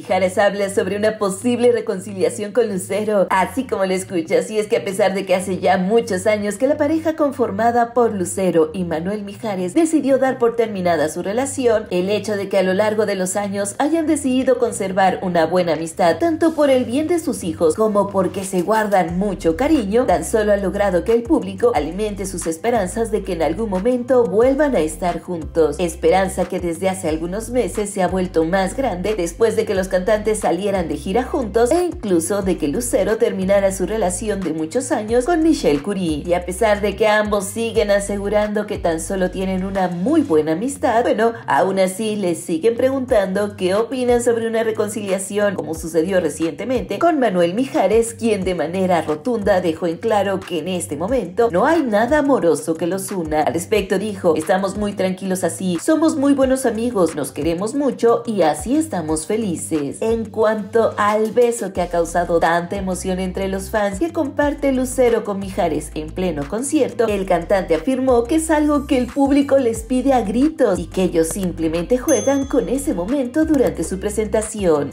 Mijares habla sobre una posible reconciliación con Lucero, así como lo escuchas, y es que a pesar de que hace ya muchos años que la pareja conformada por Lucero y Manuel Mijares decidió dar por terminada su relación, el hecho de que a lo largo de los años hayan decidido conservar una buena amistad, tanto por el bien de sus hijos como porque se guardan mucho cariño, tan solo ha logrado que el público alimente sus esperanzas de que en algún momento vuelvan a estar juntos. Esperanza que desde hace algunos meses se ha vuelto más grande después de que los cantantes salieran de gira juntos e incluso de que Lucero terminara su relación de muchos años con Michelle Curie. Y a pesar de que ambos siguen asegurando que tan solo tienen una muy buena amistad, bueno, aún así les siguen preguntando qué opinan sobre una reconciliación como sucedió recientemente con Manuel Mijares, quien de manera rotunda dejó en claro que en este momento no hay nada amoroso que los una. Al respecto dijo, estamos muy tranquilos así, somos muy buenos amigos, nos queremos mucho y así estamos felices. En cuanto al beso que ha causado tanta emoción entre los fans que comparte Lucero con Mijares en pleno concierto, el cantante afirmó que es algo que el público les pide a gritos y que ellos simplemente juegan con ese momento durante su presentación.